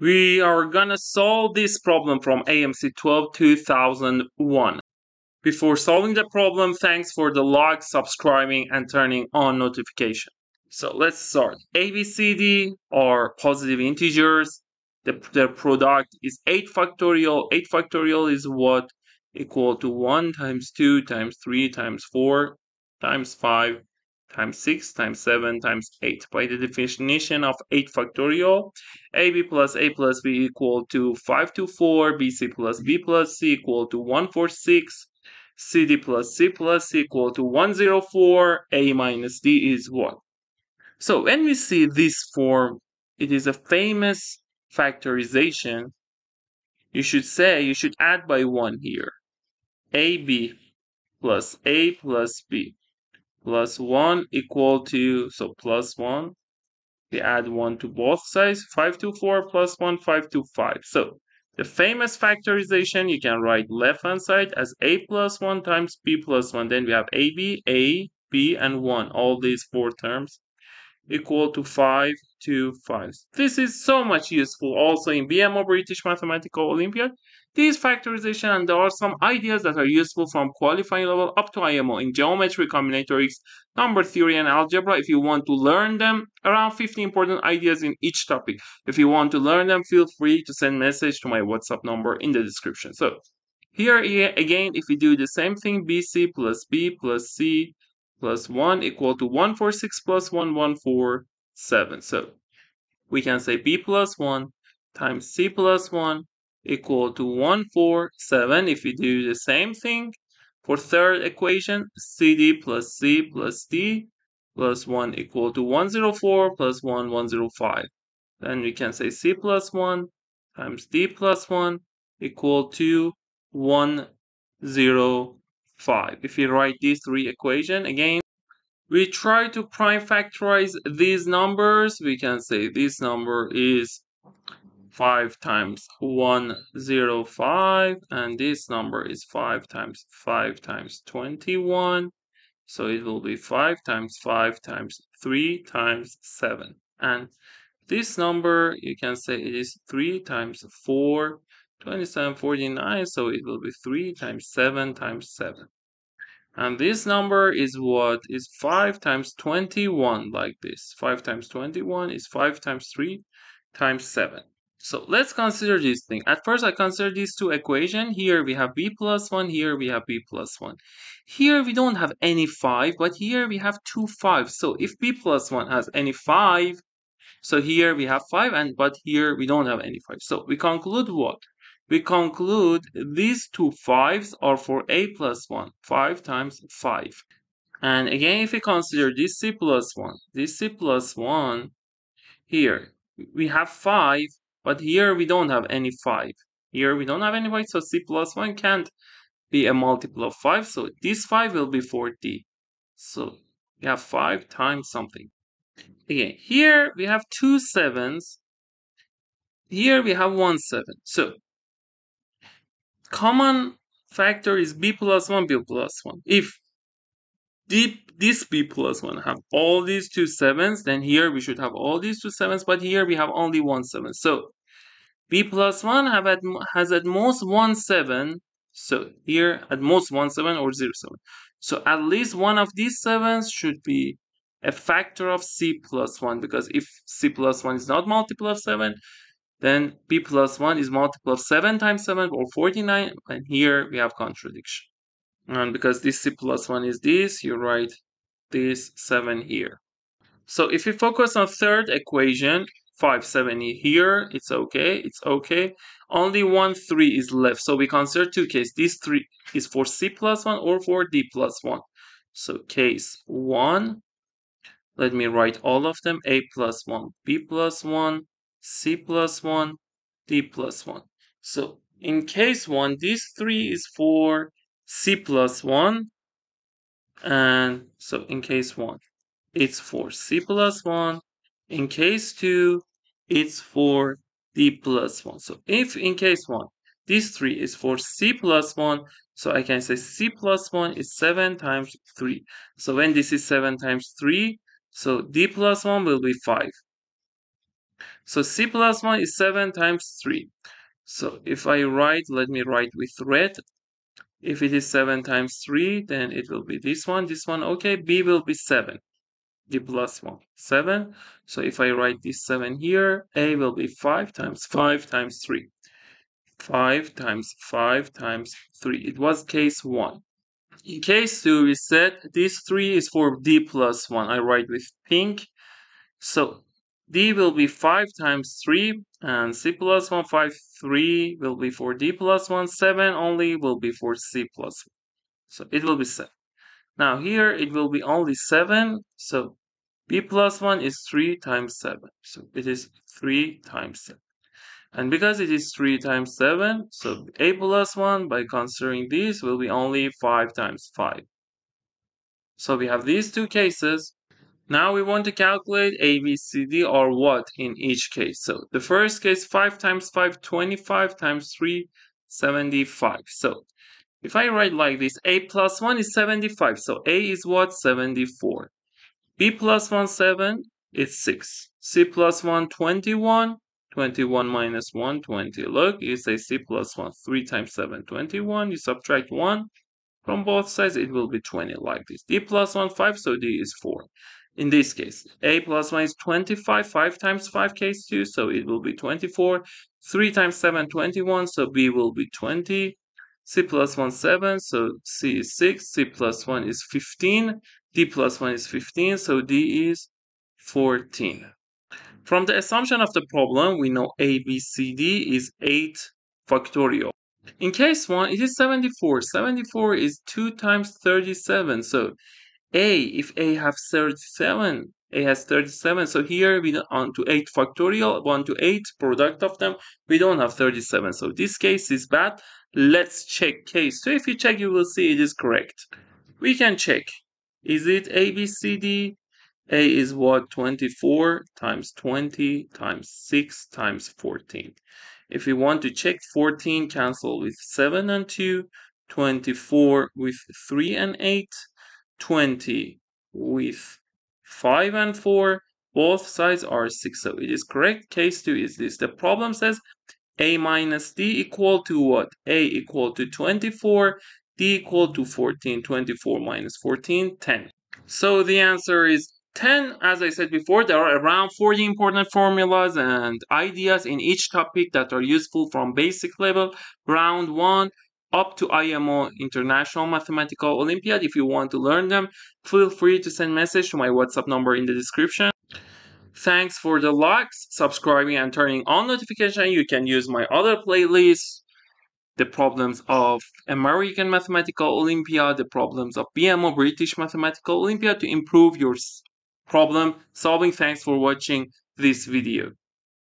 We are gonna solve this problem from AMC 12 2001. Before solving the problem, thanks for the like, subscribing, and turning on notification. So let's start. A, B, C, D are positive integers. The, their product is 8 factorial. 8 factorial is what? Equal to 1 times 2 times 3 times 4 times 5 times 6 times 7 times 8. By the definition of 8 factorial, ab plus a plus b equal to 524, bc plus b plus c equal to 146, cd plus c plus c equal to 104, a minus d is 1. So when we see this form, it is a famous factorization. You should say, you should add by 1 here. ab plus a plus b plus 1 equal to, so plus 1, we add 1 to both sides, 5 to 4 plus 1, 5 to 5. So the famous factorization, you can write left hand side as a plus 1 times b plus 1. Then we have ab, a, b, and 1, all these four terms equal to 5 to 5. This is so much useful also in BMO British Mathematical Olympiad these factorization and there are some ideas that are useful from qualifying level up to IMO in geometry, combinatorics, number theory, and algebra. If you want to learn them, around 50 important ideas in each topic. If you want to learn them, feel free to send message to my WhatsApp number in the description. So here again, if we do the same thing, BC plus B plus C plus 1 equal to 146 plus 1, 147. So we can say B plus 1 times C plus 1 equal to 147 if we do the same thing for third equation cd plus c plus d plus 1 equal to 104 plus 1 105 then we can say c plus 1 times d plus 1 equal to 105 if we write these three equation again we try to prime factorize these numbers. We can say this number is 5 times 105 and this number is 5 times 5 times 21 so it will be 5 times 5 times 3 times 7 and this number you can say it is 3 times 4 27 49 so it will be 3 times 7 times 7 and this number is what is 5 times 21 like this 5 times 21 is 5 times 3 times 7 so let's consider this thing. At first, I consider these two equation. Here we have b plus 1, here we have b plus 1. Here we don't have any 5, but here we have two 5. So if b plus 1 has any 5, so here we have 5, and but here we don't have any 5. So we conclude what? We conclude these two 5s are for a plus 1, 5 times 5. And again, if we consider this c plus 1, this c plus 1, here we have 5, but here we don't have any 5. Here we don't have any 5, so c plus 1 can't be a multiple of 5. So this 5 will be 4d. So we have 5 times something. Again, here we have two 7s. Here we have one 7. So common factor is b plus 1, b plus 1. If this b plus 1 have all these two sevens, then here we should have all these two sevens, but here we have only one 7. So b plus 1 have at, has at most 1 7 so here at most 1 7 or 0 7 so at least one of these 7s should be a factor of c plus 1 because if c plus 1 is not multiple of 7 then b plus 1 is multiple of 7 times 7 or 49 and here we have contradiction. And because this c plus 1 is this you write this 7 here. So if we focus on third equation 570 here it's okay it's okay. Only one 3 is left so we consider two cases. This 3 is for c plus 1 or for d plus 1 so case 1 let me write all of them a plus 1 b plus 1 c plus 1 d plus 1 so in case 1 this 3 is for c plus 1 and so in case 1 it's for c plus 1 in case 2 it's for d plus 1. So if in case 1, this 3 is for c plus 1, so I can say c plus 1 is 7 times 3. So when this is 7 times 3, so d plus 1 will be 5. So c plus 1 is 7 times 3. So if I write, let me write with red. If it is 7 times 3, then it will be this one, this one. Okay, b will be 7. d plus 1, 7. So if I write this 7 here, a will be 5 times 5 times 3. 5 times 5 times 3. It was case 1. In case 2, we said this 3 is for d plus 1. I write with pink. So d will be 5 times 3 and c plus 1 5 3 will be for d plus 1 7 only will be for c plus 1 so it will be 7 now here it will be only 7 so b plus 1 is 3 times 7 so it is 3 times 7 and because it is 3 times 7 so a plus 1 by considering this will be only 5 times 5 so we have these two cases now we want to calculate A, B, C, D or what in each case. So the first case 5 times 5, 25 times 3, 75. So if I write like this, A plus 1 is 75. So A is what? 74. B plus 1, 7 is 6. C plus 1, 21. 21 minus 1, 20. Look, you say C plus 1, 3 times 7, 21. You subtract 1 from both sides, it will be 20 like this. D plus 1, 5, so D is 4 in this case. A plus 1 is 25, 5 times 5 case 2, so it will be 24. 3 times 7, 21, so B will be 20. C plus 1, 7, so C is 6. C plus 1 is 15. D plus 1 is 15, so D is 14. From the assumption of the problem, we know A, B, C, D is 8 factorial. In case 1, it is 74. 74 is 2 times 37, so a, if A has 37, A has 37, so here we don't on to 8 factorial, 1 to 8, product of them, we don't have 37. So this case is bad. Let's check case 2. If you check, you will see it is correct. We can check. Is it A, B, C, D? A is what? 24 times 20 times 6 times 14. If we want to check 14, cancel with 7 and 2, 24 with 3 and 8, 20 with 5 and 4. Both sides are 6, so it is correct. Case 2 is this. The problem says a minus d equal to what? a equal to 24, d equal to 14. 24 minus 14, 10. So the answer is 10. As I said before, there are around 40 important formulas and ideas in each topic that are useful from basic level, round 1, up to IMO International Mathematical Olympiad. If you want to learn them, feel free to send message to my WhatsApp number in the description. Thanks for the likes, subscribing, and turning on notification. You can use my other playlists, the problems of American Mathematical Olympiad, the problems of BMO British Mathematical Olympiad to improve your problem solving. Thanks for watching this video.